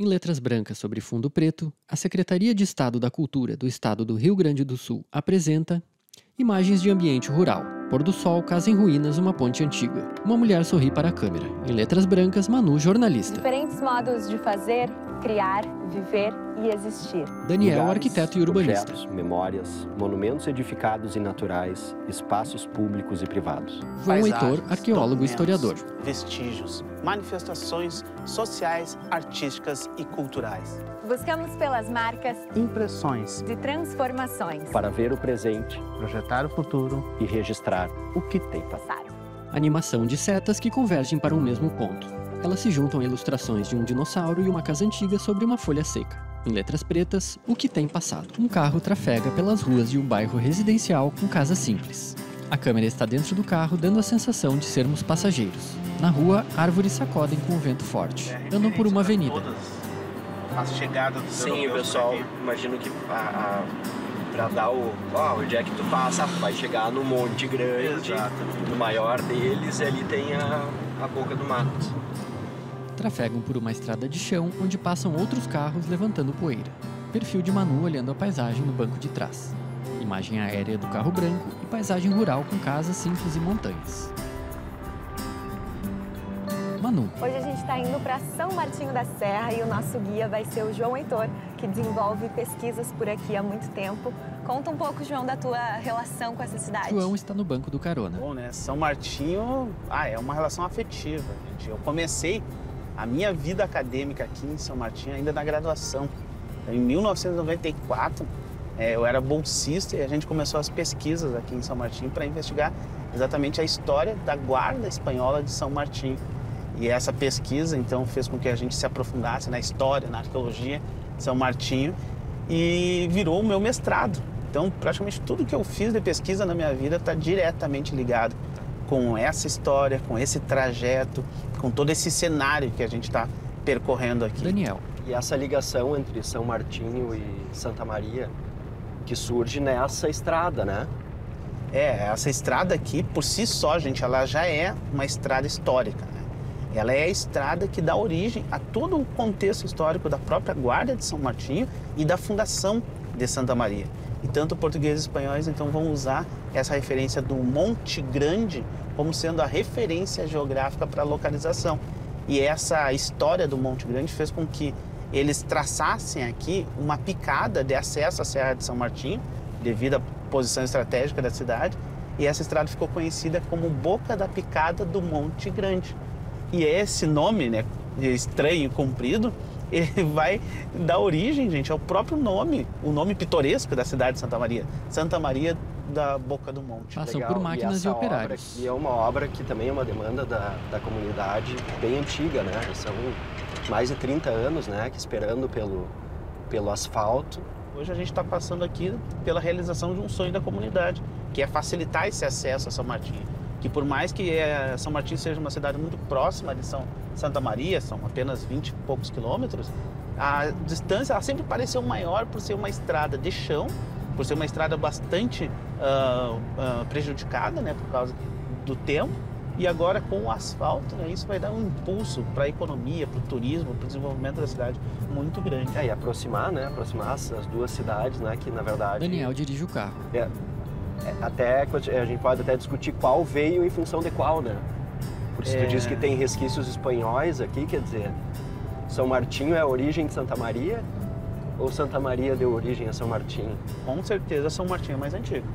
Em letras brancas sobre fundo preto, a Secretaria de Estado da Cultura do Estado do Rio Grande do Sul apresenta imagens de ambiente rural. Pôr do sol, casa em ruínas, uma ponte antiga. Uma mulher sorri para a câmera. Em letras brancas, Manu, jornalista. Diferentes modos de fazer, criar, viver e existir. Daniel, Lugares, arquiteto e urbanista. Objetos, memórias, monumentos edificados e naturais, espaços públicos e privados. João Heitor, arqueólogo e historiador. Vestígios, manifestações sociais, artísticas e culturais. Buscamos pelas marcas Impressões, de transformações. Para ver o presente projetar o futuro, e registrar o que tem passado. Animação de setas que convergem para um mesmo ponto. Elas se juntam a ilustrações de um dinossauro e uma casa antiga sobre uma folha seca. Em letras pretas, o que tem passado. Um carro trafega pelas ruas de um bairro residencial com casas simples. A câmera está dentro do carro, dando a sensação de sermos passageiros. Na rua, árvores sacodem com o vento forte. Andam por uma avenida. As chegadas dos Sim, pessoal, imagino que a, a, pra dar o. Ó, onde é que tu passa? Vai chegar no Monte Grande. Exato. No maior deles, ali tem a, a boca do mato. Trafegam por uma estrada de chão onde passam outros carros levantando poeira. Perfil de Manu olhando a paisagem no banco de trás. Imagem aérea do carro branco e paisagem rural com casas simples e montanhas. Manu, Hoje a gente está indo para São Martinho da Serra e o nosso guia vai ser o João Heitor, que desenvolve pesquisas por aqui há muito tempo. Conta um pouco, João, da tua relação com essa cidade. João está no banco do carona. Bom, né? São Martinho, ah, é uma relação afetiva, gente. Eu comecei a minha vida acadêmica aqui em São Martinho ainda na graduação. Então, em 1994, eh, eu era bolsista e a gente começou as pesquisas aqui em São Martinho para investigar exatamente a história da Guarda Espanhola de São Martinho. E essa pesquisa, então, fez com que a gente se aprofundasse na história, na arqueologia de São Martinho e virou o meu mestrado. Então, praticamente tudo que eu fiz de pesquisa na minha vida está diretamente ligado com essa história, com esse trajeto, com todo esse cenário que a gente está percorrendo aqui. Daniel, E essa ligação entre São Martinho e Santa Maria, que surge nessa estrada, né? É, essa estrada aqui, por si só, gente, ela já é uma estrada histórica. Ela é a estrada que dá origem a todo o contexto histórico da própria Guarda de São Martinho e da fundação de Santa Maria. E tanto portugueses e espanhóis, então, vão usar essa referência do Monte Grande como sendo a referência geográfica para a localização. E essa história do Monte Grande fez com que eles traçassem aqui uma picada de acesso à Serra de São Martinho, devido à posição estratégica da cidade, e essa estrada ficou conhecida como Boca da Picada do Monte Grande. E esse nome, né, estranho e comprido, ele vai dar origem, gente, ao próprio nome, o nome pitoresco da cidade de Santa Maria, Santa Maria da Boca do Monte. passam Legal. por máquinas e, obra operários. aqui é uma obra que também é uma demanda da, da comunidade bem antiga, né? São mais de 30 anos, né? Que esperando pelo, pelo asfalto. Hoje a gente está passando aqui pela realização de um sonho da comunidade, que é facilitar esse acesso a São Martinho. Que por mais que eh, São Martinho seja uma cidade muito próxima de São Santa Maria, são apenas 20 e poucos quilômetros, a distância ela sempre pareceu maior por ser uma estrada de chão, por ser uma estrada bastante ah, ah, prejudicada, né, por causa do tempo. E agora com o asfalto, né, isso vai dar um impulso para a economia, para o turismo, para o desenvolvimento da cidade muito grande. É, e aproximar, né? Aproximar as, as duas cidades, né? Que na verdade. Daniel dirige o carro. É, até a gente pode até discutir qual veio em função de qual, né? Porque se É. tu diz que tem resquícios espanhóis aqui, quer dizer, São Martinho é a origem de Santa Maria ou Santa Maria deu origem a São Martinho? Com certeza São Martinho é mais antigo.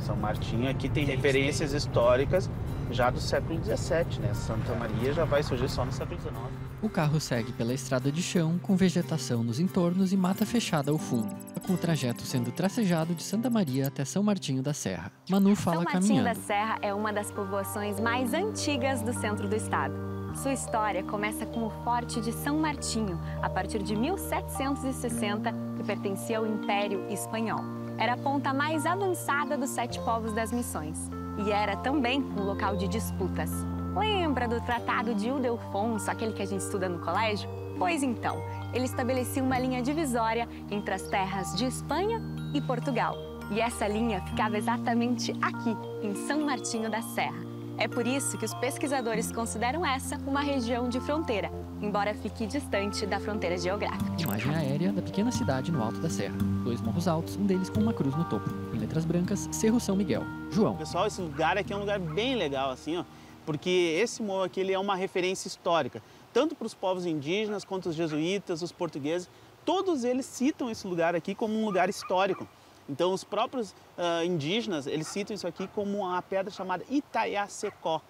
São Martinho aqui tem referências históricas já do século XVII, né? Santa Maria já vai surgir só no século XIX. O carro segue pela estrada de chão, com vegetação nos entornos e mata fechada ao fundo, com o trajeto sendo tracejado de Santa Maria até São Martinho da Serra. Manu fala São Martinho da. Serra é uma das povoações mais antigas do centro do estado. Sua história começa com o Forte de São Martinho, a partir de 1760, que pertencia ao Império Espanhol. Era a ponta mais avançada dos sete povos das missões e era também um local de disputas. Lembra do Tratado de Ildefonso, aquele que a gente estuda no colégio? Pois então, ele estabelecia uma linha divisória entre as terras de Espanha e Portugal. E essa linha ficava exatamente aqui, em São Martinho da Serra. É por isso que os pesquisadores consideram essa uma região de fronteira, embora fique distante da fronteira geográfica. Imagem aérea da pequena cidade no alto da serra. Dois morros altos, um deles com uma cruz no topo. Em letras brancas, Cerro São Miguel. João. Pessoal, esse lugar aqui é um lugar bem legal, assim, ó, porque esse morro aqui ele é uma referência histórica, tanto para os povos indígenas quanto os jesuítas, os portugueses. Todos eles citam esse lugar aqui como um lugar histórico. Então, os próprios uh, indígenas, eles citam isso aqui como uma pedra chamada Itaiacecó.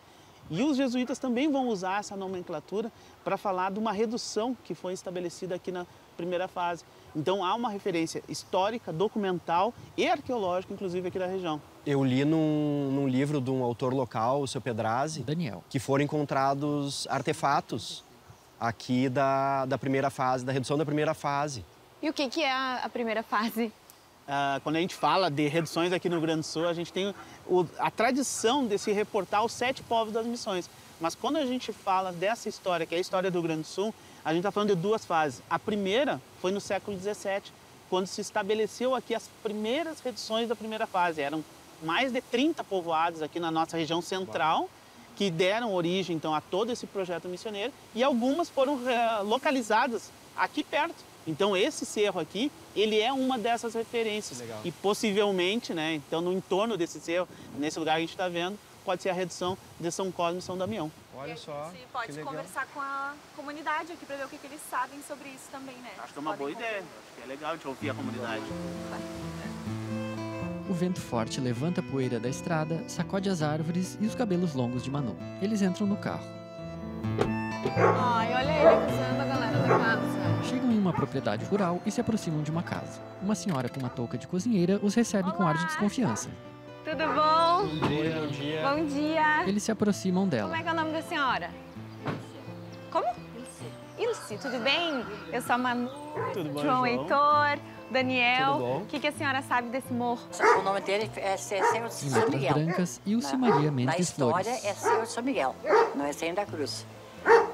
E os jesuítas também vão usar essa nomenclatura para falar de uma redução que foi estabelecida aqui na primeira fase. Então, há uma referência histórica, documental e arqueológica, inclusive, aqui da região. Eu li num, num livro de um autor local, o seu Pedrazi, Daniel. que foram encontrados artefatos aqui da, da primeira fase, da redução da primeira fase. E o que, que é a, a primeira fase? Uh, quando a gente fala de reduções aqui no Rio Grande do Sul, a gente tem o, a tradição de se reportar os sete povos das missões. Mas quando a gente fala dessa história, que é a história do Rio Grande do Sul, a gente está falando de duas fases. A primeira foi no século XVII, quando se estabeleceu aqui as primeiras reduções da primeira fase. Eram mais de 30 povoados aqui na nossa região central, que deram origem então a todo esse projeto missioneiro, e algumas foram uh, localizadas aqui perto. Então esse cerro aqui, ele é uma dessas referências. Legal. E possivelmente, né, então no entorno desse cerro, nesse lugar que a gente está vendo, pode ser a redução de São Cosme e São Damião. Olha só. Você pode conversar com a comunidade aqui para ver o que, que, eles sabem sobre isso também, né? Acho que é uma Podem boa ideia. Acho que é legal a gente ouvir a comunidade. O vento forte levanta a poeira da estrada, sacode as árvores e os cabelos longos de Manu. Eles entram no carro. Ai, olha ele acusando a galera da casa. Chegam em uma propriedade rural e se aproximam de uma casa. Uma senhora com uma touca de cozinheira os recebe com ar de desconfiança. Tudo bom? Bom dia. Bom dia. Bom dia. Eles se aproximam Como dela. é que é o nome da senhora? Como? Ilse, tudo bem? Eu sou a Manu, Tudo bom, João João? Heitor, Daniel. O que, que a senhora sabe desse morro? O nome dele é Seu Em São Miguel. brancas, Ilse Na- Maria Na Mendes história Flores. é Seu São Miguel, não é Senho da Cruz.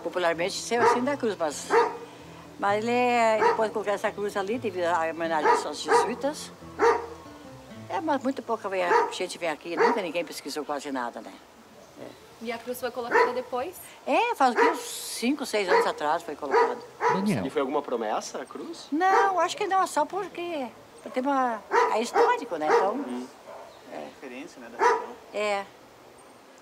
Popularmente Seu Senho da Cruz, mas, mas ele, é- ele pode colocar essa cruz ali devido à homenagem aos jesuítas. É, mas muito pouca gente vem aqui, nunca ninguém pesquisou quase nada, né? E a cruz foi colocada depois? É, faz uns 5, 6 anos atrás foi colocado. Daniel. E foi alguma promessa a cruz? Não, acho que não, é só porque tem uma, é histórico, né? Então, Referência, né, da região. É.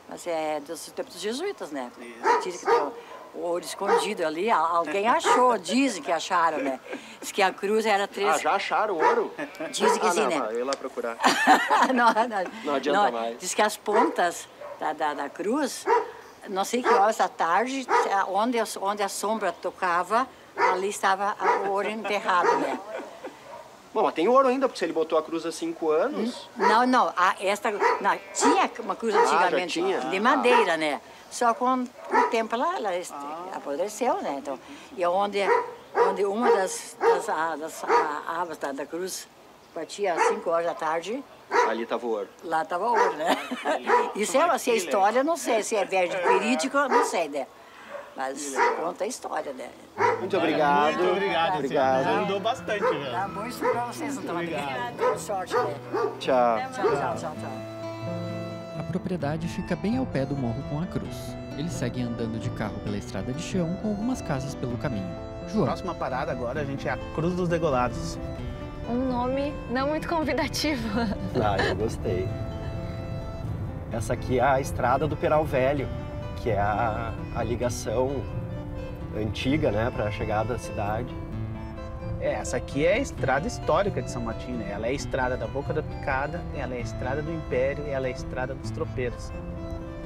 Mas é dos tempos dos jesuítas, né? Isso. Dizem que tem o, o ouro escondido ali. Alguém achou, dizem que acharam, né? Diz que a cruz era três. Ah, já acharam ouro? Dizem que ah, sim, não, né? Eu ia lá procurar. não, não, Não adianta mais. Diz que as pontas da, da, da cruz, não sei que horas da tarde, onde, a- onde a sombra tocava, ali estava o ouro enterrado, né? Bom, mas tem ouro ainda, porque se ele botou a cruz há cinco anos. Não, não, a, esta, não, tinha uma cruz antigamente tinha? de madeira, né? Só com o tempo ela, ela est- apodreceu, né? Então, e onde, onde uma das, das, das a- abas da, da cruz batia às 5 horas da tarde, Ali tava o ouro. lá estava ouro, né? Isso é, se é história, não sei, se é verde verídico, não sei, né? Mas conta a história, né? Muito obrigado. Muito obrigado. Obrigado. Já ajudou bastante, velho. Tá bom isso pra vocês, então. Boa sorte, né? Tchau. Tchau, tchau, tchau, tchau. A propriedade fica bem ao pé do morro com a cruz. Eles seguem andando de carro pela estrada de chão com algumas casas pelo caminho. João. Próxima parada agora, a gente é a Cruz dos Degolados. Um nome não muito convidativo. Ah, eu gostei. Essa aqui é a estrada do Peral Velho, que é a, a ligação antiga, né, para a chegada à cidade. É, essa aqui é a estrada histórica de São Martinho, né? Ela é a estrada da Boca da Picada, ela é a estrada do Império e ela é a estrada dos tropeiros.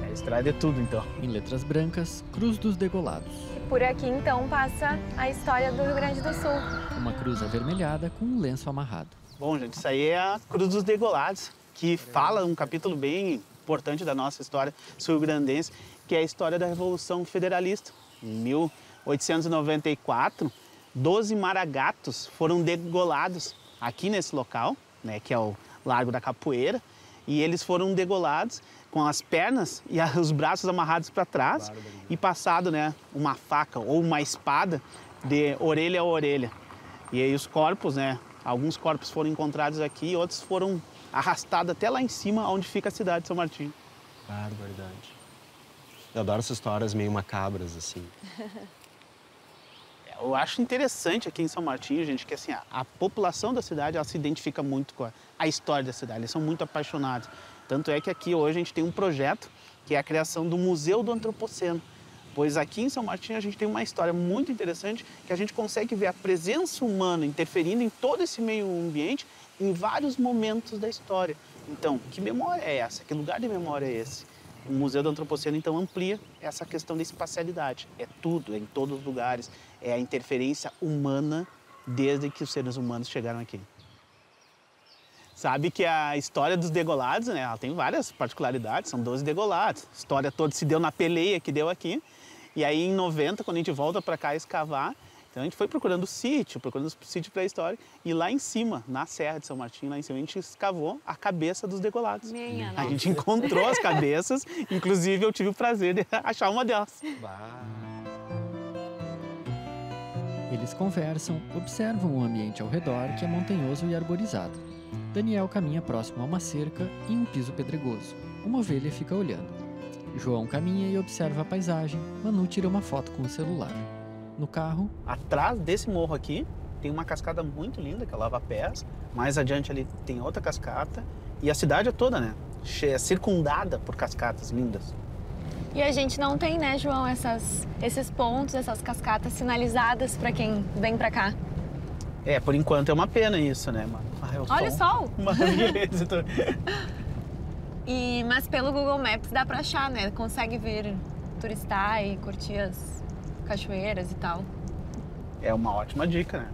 É a estrada de tudo, então. Em letras brancas, Cruz dos Degolados. Por aqui, então, passa a história do Rio Grande do Sul. Uma cruz avermelhada com um lenço amarrado. Bom, gente, isso aí é a Cruz dos Degolados, que fala um capítulo bem importante da nossa história sul-grandense, que é a história da Revolução Federalista. Em 1894, 12 maragatos foram degolados aqui nesse local, né, que é o Largo da Capoeira, e eles foram degolados com as pernas e os braços amarrados para trás e passado, né, uma faca ou uma espada de orelha a orelha. E aí os corpos, né? Alguns corpos foram encontrados aqui, outros foram arrastados até lá em cima, onde fica a cidade de São Martinho. Barbaridade. Eu adoro essas histórias meio macabras, assim. Eu acho interessante aqui em São Martinho, gente, que assim, a, a população da cidade ela se identifica muito com a, a, história da cidade, eles são muito apaixonados. Tanto é que aqui hoje a gente tem um projeto que é a criação do Museu do Antropoceno. Pois aqui em São Martinho a gente tem uma história muito interessante que a gente consegue ver a presença humana interferindo em todo esse meio ambiente em vários momentos da história. Então, que memória é essa? Que lugar de memória é esse? O Museu do Antropoceno, então, amplia essa questão da espacialidade. É tudo, é em todos os lugares. É a interferência humana desde que os seres humanos chegaram aqui. Sabe que a história dos degolados, né, ela tem várias particularidades, são 12 degolados. A história toda se deu na peleia que deu aqui. E aí, em 90, quando a gente volta para cá escavar, então a gente foi procurando o sítio, procurando o sítio pré-histórico, e lá em cima, na Serra de São Martinho, lá em cima, a gente escavou a cabeça dos degolados. Minha a gente encontrou as cabeças, inclusive eu tive o prazer de achar uma delas. Eles conversam, observam o ambiente ao redor, que é montanhoso e arborizado. Daniel caminha próximo a uma cerca e um piso pedregoso. Uma ovelha fica olhando. João caminha e observa a paisagem. Manu tira uma foto com o celular. No carro. Atrás desse morro aqui tem uma cascada muito linda que é Lava Pés. Mais adiante ali tem outra cascata. E a cidade é toda, né? É circundada por cascatas lindas. E a gente não tem, né, João, essas, esses pontos, essas cascatas sinalizadas para quem vem para cá. É, por enquanto é uma pena isso, né, mano? Ah, é o Olha o sol! Maravilhoso. e, mas pelo Google Maps dá para achar, né? Consegue vir turistar e curtir as cachoeiras e tal. É uma ótima dica, né?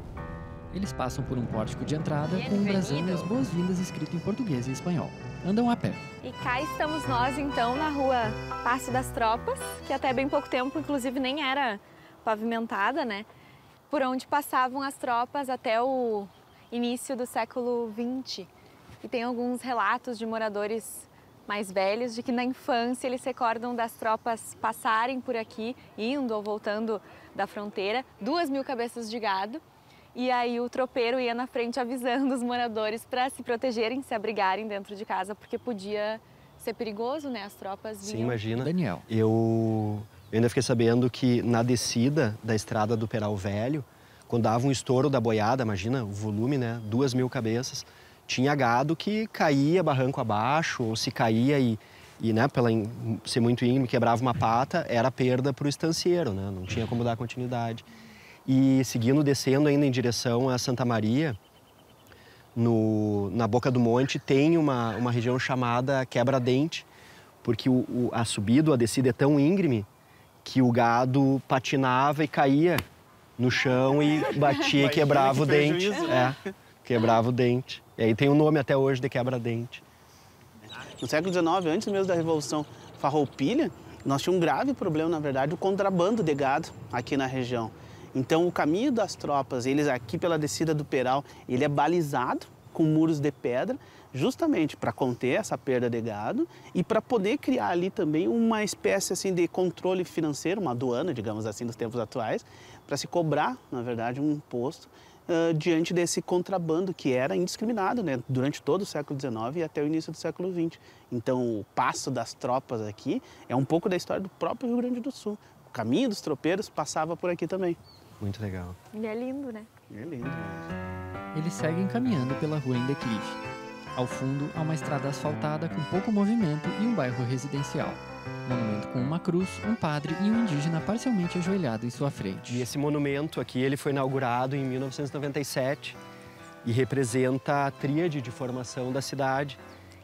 Eles passam por um pórtico de entrada com um brasão e as boas-vindas escrito em português e espanhol. Andam a pé. E cá estamos nós, então, na rua Passo das Tropas, que até bem pouco tempo, inclusive, nem era pavimentada, né? Por onde passavam as tropas até o início do século XX. E tem alguns relatos de moradores mais velhos de que na infância eles recordam das tropas passarem por aqui, indo ou voltando da fronteira, duas mil cabeças de gado. E aí o tropeiro ia na frente avisando os moradores para se protegerem, se abrigarem dentro de casa, porque podia ser perigoso, né? As tropas vinham. Sim, imagina. Daniel. Eu, eu ainda fiquei sabendo que na descida da estrada do Peral Velho, quando dava um estouro da boiada, imagina o volume, né? Duas mil cabeças tinha gado que caía barranco abaixo, ou se caía e, e né, pela ser muito íngreme, quebrava uma pata, era perda para o estancieiro, né? não tinha como dar continuidade. E seguindo, descendo ainda em direção a Santa Maria, no, na boca do monte tem uma, uma região chamada Quebra-Dente, porque o, o, a subida, a descida é tão íngreme que o gado patinava e caía no chão e batia e quebrava o dente. É, quebrava o dente. E aí tem o um nome até hoje de quebra-dente. No século XIX, antes mesmo da Revolução Farroupilha, nós tínhamos um grave problema, na verdade, o contrabando de gado aqui na região. Então, o caminho das tropas, eles aqui pela descida do Peral, ele é balizado com muros de pedra, justamente para conter essa perda de gado e para poder criar ali também uma espécie assim de controle financeiro, uma aduana, digamos assim, nos tempos atuais, para se cobrar, na verdade, um imposto uh, diante desse contrabando que era indiscriminado né, durante todo o século XIX e até o início do século XX. Então, o passo das tropas aqui é um pouco da história do próprio Rio Grande do Sul. O caminho dos tropeiros passava por aqui também. Muito legal. Ele é lindo, né? É lindo. Eles seguem caminhando pela rua em declive. Ao fundo, há uma estrada asfaltada com pouco movimento e um bairro residencial monumento com uma cruz, um padre e um indígena parcialmente ajoelhado em sua frente. E esse monumento aqui ele foi inaugurado em 1997 e representa a tríade de formação da cidade,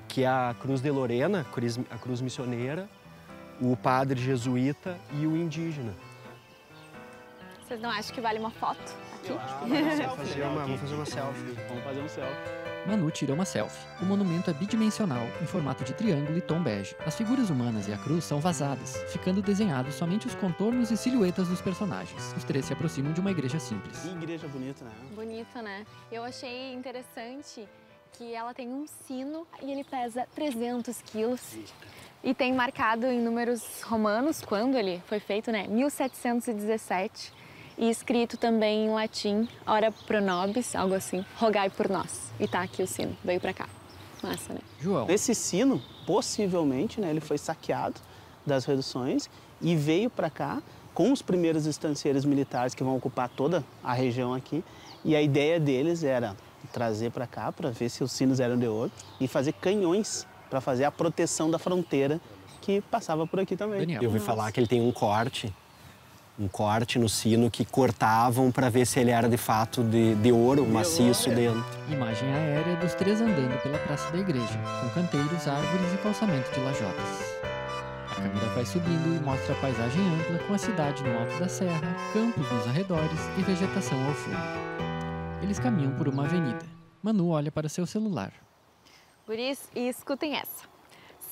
que é a Cruz de Lorena, a cruz missioneira, o padre jesuíta e o indígena. Vocês não acham que vale uma foto aqui? vamos, fazer uma, vamos fazer uma selfie. Vamos fazer um selfie. Manu tira uma selfie. O monumento é bidimensional, em formato de triângulo e tom bege. As figuras humanas e a cruz são vazadas, ficando desenhados somente os contornos e silhuetas dos personagens. Os três se aproximam de uma igreja simples. Que igreja bonita, né? Bonita, né? Eu achei interessante que ela tem um sino e ele pesa 300 quilos. E tem marcado em números romanos, quando ele foi feito, né? 1717 e escrito também em latim, ora pro nobis, algo assim, rogai por nós. E tá aqui o sino, veio para cá. Massa, né? João. Esse sino, possivelmente, né, ele foi saqueado das reduções e veio para cá com os primeiros estancieiros militares que vão ocupar toda a região aqui. E a ideia deles era trazer para cá para ver se os sinos eram de ouro e fazer canhões para fazer a proteção da fronteira que passava por aqui também. Daniel. Eu ouvi falar que ele tem um corte, um corte no sino que cortavam para ver se ele era de fato de, de ouro, maciço dentro. Imagem aérea dos três andando pela praça da igreja, com canteiros, árvores e calçamento de lajotas. A câmera vai subindo e mostra a paisagem ampla com a cidade no alto da serra, campos nos arredores e vegetação ao fundo. Eles caminham por uma avenida. Manu olha para seu celular. Guris, e escutem essa.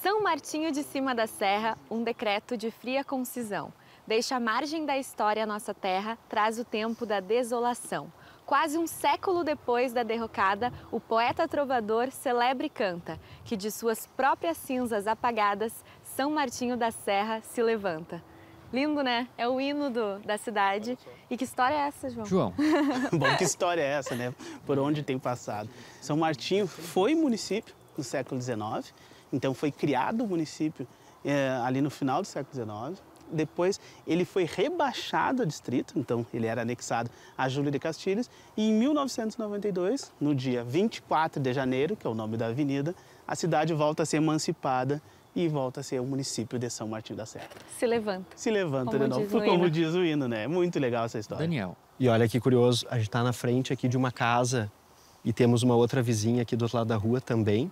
São Martinho de Cima da Serra, um decreto de fria concisão. Deixa a margem da história a nossa terra, traz o tempo da desolação. Quase um século depois da derrocada, o poeta trovador celebra e canta que de suas próprias cinzas apagadas, São Martinho da Serra se levanta. Lindo, né? É o hino do, da cidade. E que história é essa, João? João, Bom, que história é essa, né? Por onde tem passado. São Martinho foi município no século XIX, então foi criado o município eh, ali no final do século XIX. Depois ele foi rebaixado a distrito, então ele era anexado a Júlio de Castilhos. E em 1992, no dia 24 de janeiro, que é o nome da avenida, a cidade volta a ser emancipada e volta a ser o município de São Martinho da Serra. Se levanta. Se levanta Como de novo, diz o como hino. diz o hino, né? É muito legal essa história. Daniel. E olha que curioso, a gente está na frente aqui de uma casa e temos uma outra vizinha aqui do outro lado da rua também,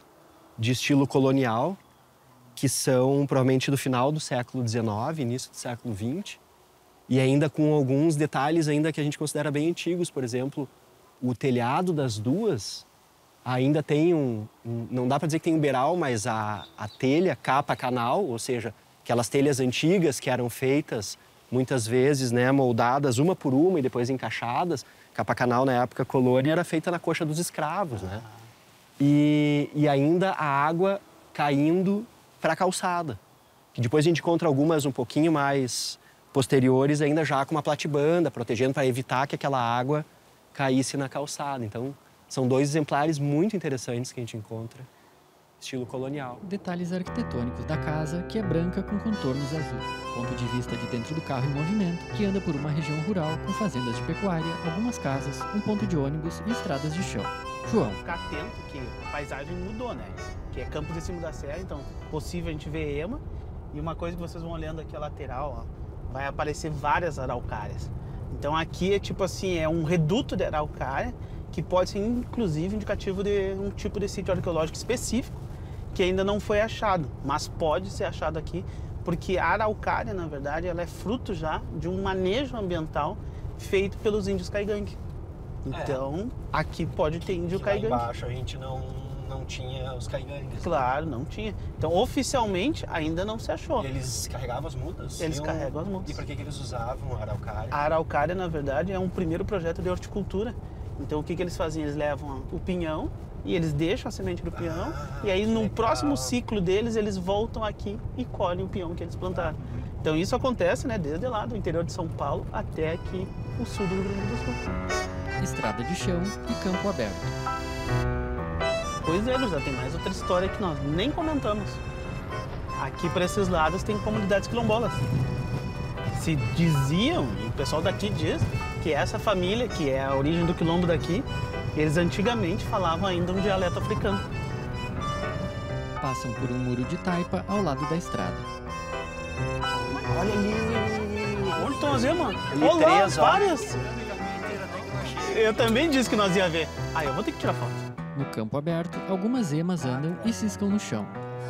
de estilo colonial, que são provavelmente do final do século XIX, início do século XX, e ainda com alguns detalhes ainda que a gente considera bem antigos, por exemplo, o telhado das duas ainda tem um, um- não dá para dizer que tem um beiral, mas a, a telha capa canal, ou seja, aquelas telhas antigas que eram feitas muitas vezes, né, moldadas uma por uma e depois encaixadas. Capa canal na época colônia era feita na coxa dos escravos, né? E, e ainda a água caindo para a calçada. Que depois a gente encontra algumas um pouquinho mais posteriores, ainda já com uma platibanda, protegendo para evitar que aquela água caísse na calçada. Então, são dois exemplares muito interessantes que a gente encontra, estilo colonial. Detalhes arquitetônicos da casa, que é branca com contornos azul. Ponto de vista de dentro do carro em movimento, que anda por uma região rural com fazendas de pecuária, algumas casas, um ponto de ônibus e estradas de chão. João, Ficar atento que a paisagem mudou, né? Que é Campos em cima da serra, então possível a gente ver ema. E uma coisa que vocês vão olhando aqui a lateral, ó, vai aparecer várias araucárias. Então aqui é tipo assim, é um reduto de araucária que pode ser inclusive indicativo de um tipo de sítio arqueológico específico que ainda não foi achado, mas pode ser achado aqui, porque a araucária, na verdade, ela é fruto já de um manejo ambiental feito pelos índios caigangue. Então, aqui pode ter índio caigangue. a gente não, não tinha os caigangues. Claro, não tinha. Então, oficialmente, ainda não se achou. Eles carregavam as mudas? Eles carregam as mudas. E para que, que eles usavam a araucária? A araucária, na verdade, é um primeiro projeto de horticultura. Então, o que, que eles faziam? Eles levam o pinhão e eles deixam a semente do pinhão. e aí, no legal. próximo ciclo deles, eles voltam aqui e colhem o pinhão que eles plantaram. Então, isso acontece né, desde lá do interior de São Paulo até aqui o sul do Rio Grande do Sul. estrada de chão e campo aberto. Pois é, Luzia, tem mais outra história que nós nem comentamos. Aqui para esses lados tem comunidades quilombolas. Se diziam, e o pessoal daqui diz, que essa família, que é a origem do quilombo daqui, eles antigamente falavam ainda um dialeto africano. Passam por um muro de taipa ao lado da estrada. Olha ali! Onde estão as mano? Olá, três, várias! Eu também disse que nós ia ver. Ah, eu vou ter que tirar foto. No campo aberto, algumas emas andam e ciscam no chão.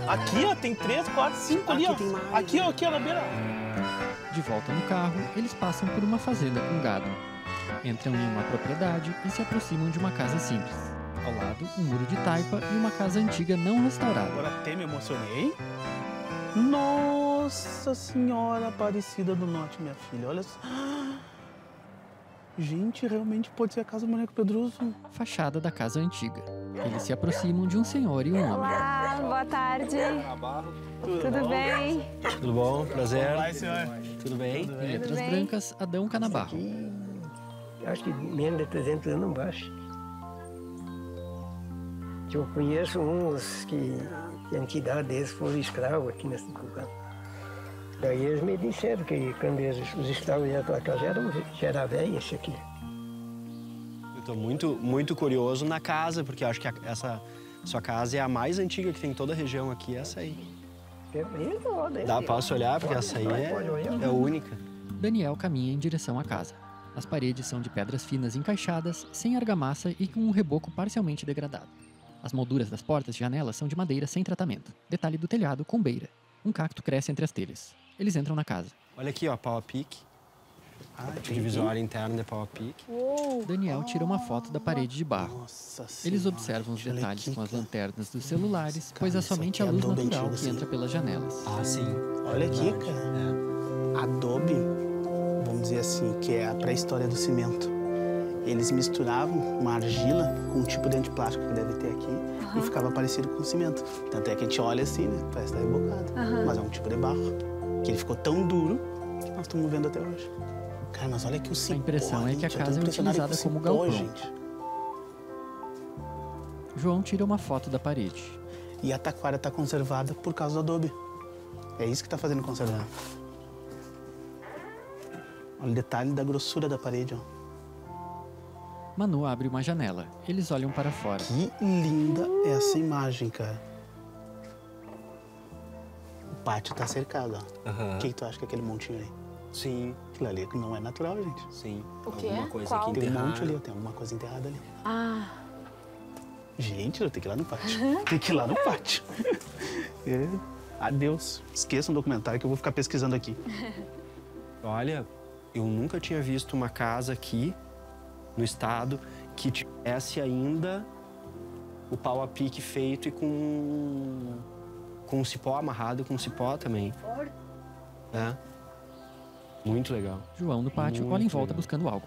Aqui, ó, tem três, quatro, cinco ali, Aqui ó. mais. Aqui, ó, aqui, ó, na beira. De volta no carro, eles passam por uma fazenda com gado. Entram em uma propriedade e se aproximam de uma casa simples. Ao lado, um muro de taipa e uma casa antiga não restaurada. Agora até me emocionei. Nossa Senhora Aparecida do Norte, minha filha. Olha só. Gente, realmente pode ser a casa do Maneco Pedroso. Fachada da casa antiga. Eles se aproximam de um senhor e um homem. Olá, boa tarde. Tudo bem? Tudo bom? Prazer. senhor. Tudo bem? Em letras bem? brancas, Adão Canabarro. Aqui, acho que menos de 300 anos baixa. Eu conheço uns que, que a entidade deles foram escravos aqui nesse lugar. Daí eles me disseram que quando eles, os escravos iam para casa era, já era velho esse aqui. Eu tô muito, muito curioso na casa, porque acho que a- essa sua casa é a mais antiga que tem em toda a região aqui, essa aí. É, é, Dá, é, posso olhar? Porque essa aí é, olhar. é única. Daniel caminha em direção à casa. As paredes são de pedras finas encaixadas, sem argamassa e com um reboco parcialmente degradado. As molduras das portas e janelas são de madeira sem tratamento. Detalhe do telhado com beira. Um cacto cresce entre as telhas. Eles entram na casa. Olha aqui, ó, pau a pique. Ah, Divisória interna de pau a pique. Daniel tira uma foto da parede de barro. Nossa Eles Senhora, observam os detalhes aqui, com as lanternas dos celulares, Cara, pois é somente a é luz adobe natural antigo, que assim. entra pelas janelas. Ah, sim. Olha aqui, cara. Adobe, vamos dizer assim, que é a pré-história do cimento. Eles misturavam uma argila com um tipo de antiplástico que deve ter aqui e ficava parecido com o cimento. Tanto é que a gente olha assim, né? Parece estar rebocado. Mas é um tipo de barro. Que ele ficou tão duro que nós estamos vendo até hoje. Cara, mas olha que o cipó, impressão é que a gente, eu tô casa é utilizada com como galpão. gente. João tira uma foto da parede. E a taquara está conservada por causa do adobe. É isso que está fazendo conservar. Olha o detalhe da grossura da parede, ó. Manu abre uma janela. Eles olham para fora. Que linda essa imagem, cara. O pátio tá cercado, ó. Aham. O que, que tu acha que é aquele montinho ali? Sim, Aquilo ali não é natural, gente. sim. O quê? Alguma coisa Qual? aqui Tem um enterrada. monte ali. Tem alguma coisa enterrada ali. Ah, Gente, eu tenho que ir lá no pátio. Tem que ir lá no pátio. É. Adeus. Esqueça um documentário que eu vou ficar pesquisando aqui. Olha, eu nunca tinha visto uma casa aqui no estado que tivesse ainda o pau a pique feito e com com cipó amarrado com cipó também. É. Muito legal. João, no pátio, Muito olha em volta legal. buscando algo.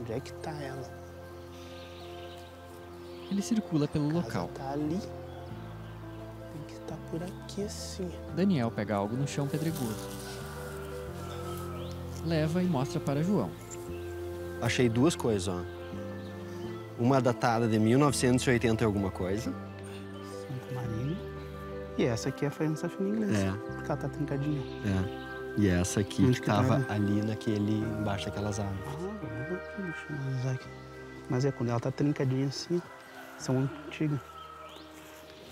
Onde é que tá ela? Ele circula pelo A casa local. tá ali. Tem que estar por aqui assim. Daniel pega algo no chão pedregoso. Leva e mostra para João. Achei duas coisas, ó. Uma datada de 1980 e alguma coisa. E essa aqui é a faença fina inglesa. É. Porque ela tá trincadinha. É. E essa aqui Onde que que tá, tava né? ali naquele embaixo daquelas Ah, árvores. ver aqui, deixa eu analisar aqui. Mas é, quando ela tá trincadinha assim, são antigas.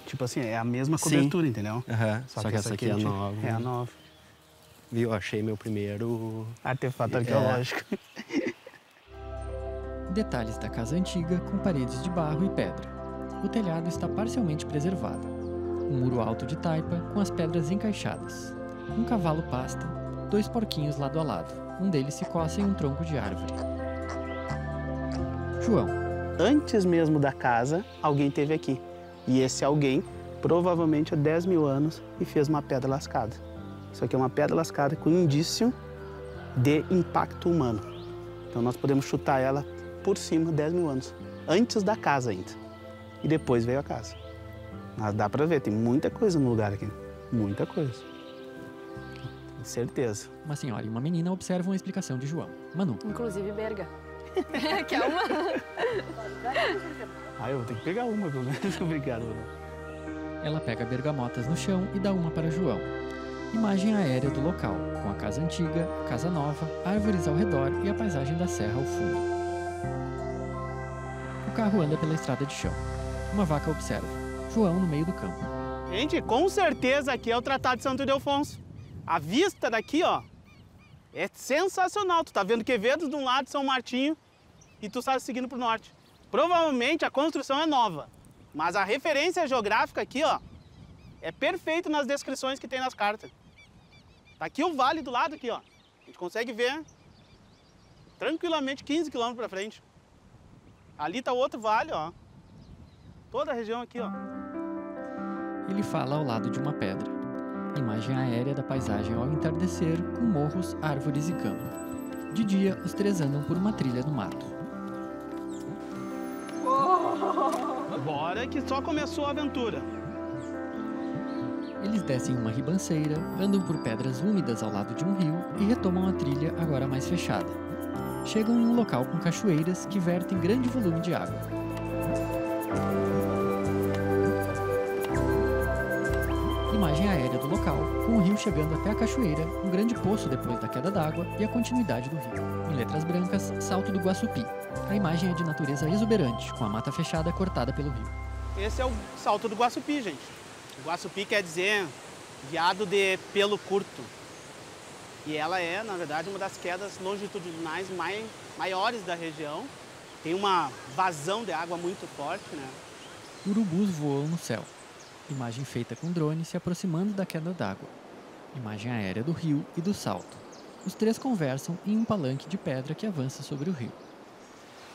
Tipo assim, é a mesma Sim. cobertura, entendeu? Aham. Só, que, essa aqui é antiga. nova. É a nova. Viu? Achei meu primeiro. Artefato É. arqueológico. Detalhes da casa antiga com paredes de barro e pedra. O telhado está parcialmente preservado. Um muro alto de taipa com as pedras encaixadas. Um cavalo pasta, dois porquinhos lado a lado. Um deles se coça em um tronco de árvore. João, Antes mesmo da casa, alguém teve aqui. E esse alguém, provavelmente há 10 mil anos, e fez uma pedra lascada. Isso aqui é uma pedra lascada com indício de impacto humano. Então nós podemos chutar ela por cima 10 mil anos. Antes da casa ainda. E depois veio a casa. Mas dá pra ver, tem muita coisa no lugar aqui. Muita coisa. Tenho certeza. uma senhora e uma menina observam a explicação de João. Manu, inclusive berga. que é uma. Ah, eu vou ter que pegar uma, pelo menos. Obrigado. ela pega bergamotas no chão e dá uma para João. Imagem aérea do local, com a casa antiga, casa nova, árvores ao redor e a paisagem da serra ao fundo. O carro anda pela estrada de chão. Uma vaca observa. João no meio do campo. Gente, com certeza aqui é o Tratado de Santo Ildefonso. A vista daqui, ó, é sensacional. Tu tá vendo Quevedo de um lado, São Martinho, e tu está seguindo pro norte. Provavelmente a construção é nova, mas a referência geográfica aqui, ó, é perfeito nas descrições que tem nas cartas. Tá aqui o vale do lado aqui, ó. A gente consegue ver tranquilamente 15 quilômetros para frente. Ali tá o outro vale, ó. Toda a região aqui, ó. Ele fala ao lado de uma pedra. Imagem aérea da paisagem ao entardecer, com morros, árvores e campo. De dia, os três andam por uma trilha no mato. Bora que só começou a aventura. Eles descem uma ribanceira, andam por pedras úmidas ao lado de um rio e retomam a trilha agora mais fechada. Chegam em um local com cachoeiras que vertem grande volume de água. Imagem aérea do local, com o rio chegando até a cachoeira, um grande poço depois da queda d'água e a continuidade do rio. Em letras brancas, Salto do Guaçupi. A imagem é de natureza exuberante, com a mata fechada cortada pelo rio. Esse é o Salto do Guaçupi, gente. Guaçupi quer dizer viado de pelo curto. E ela é, na verdade, uma das quedas longitudinais mai, maiores da região. Tem uma vazão de água muito forte, né? Urubus voam no céu. Imagem feita com drone se aproximando da queda d'água. Imagem aérea do rio e do salto. Os três conversam em um palanque de pedra que avança sobre o rio.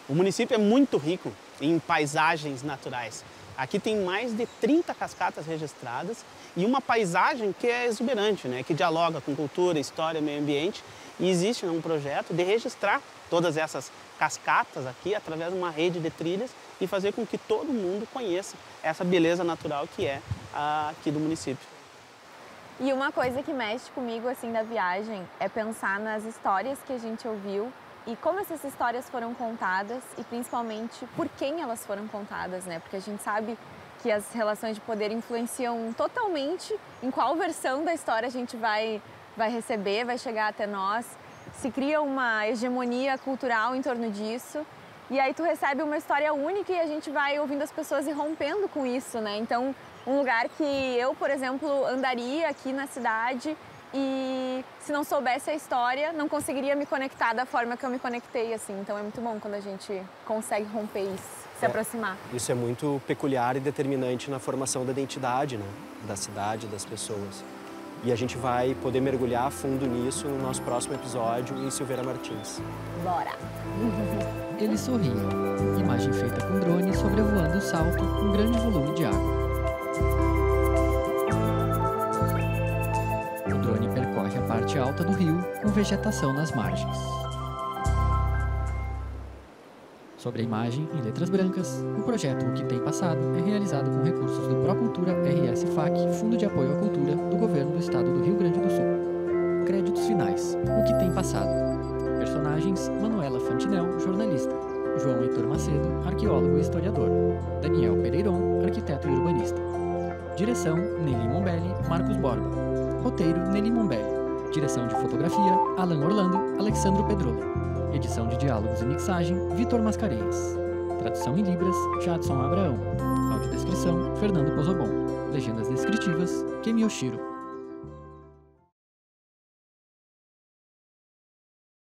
O município é muito rico em paisagens naturais. Aqui tem mais de 30 cascatas registradas e uma paisagem que é exuberante, né? que dialoga com cultura, história, meio ambiente. E existe um projeto de registrar todas essas cascatas aqui através de uma rede de trilhas e fazer com que todo mundo conheça essa beleza natural que é aqui do município. E uma coisa que mexe comigo assim da viagem é pensar nas histórias que a gente ouviu e como essas histórias foram contadas e principalmente por quem elas foram contadas, né? Porque a gente sabe que as relações de poder influenciam totalmente em qual versão da história a gente vai vai receber, vai chegar até nós. Se cria uma hegemonia cultural em torno disso. E aí tu recebe uma história única e a gente vai ouvindo as pessoas e rompendo com isso, né? Então, um lugar que eu, por exemplo, andaria aqui na cidade e se não soubesse a história, não conseguiria me conectar da forma que eu me conectei, assim. Então é muito bom quando a gente consegue romper isso, se É. aproximar. Isso é muito peculiar e determinante na formação da identidade né? da cidade, das pessoas. E a gente vai poder mergulhar a fundo nisso no nosso próximo episódio em Silveira Martins. Bora! Eles sorriem. Imagem feita com drone sobrevoando o salto com grande volume de água. O drone percorre a parte alta do rio com vegetação nas margens. Sobre a imagem, em letras brancas, o projeto O Que Tem Passado é realizado com recursos do Procultura RS FAC, Fundo de Apoio à Cultura, do Governo do Estado do Rio Grande do Sul. Créditos finais: O Que Tem Passado. Personagens: Manuela Fantinel, jornalista. João Heitor Macedo, arqueólogo e historiador. Daniel Pereiron, arquiteto e urbanista. Direção: Nelly Mombelli, Marcos Borba. Roteiro: Nelly Mombelli. Direção de fotografia: Alan Orlando, Alexandro Pedrola. Edição de diálogos e mixagem: Vitor Mascarenhas. Tradução em Libras: Jadson Abraão. Audiodescrição: Fernando Pozobon. Legendas descritivas: Kemi Oshiro.